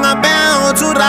I'm out.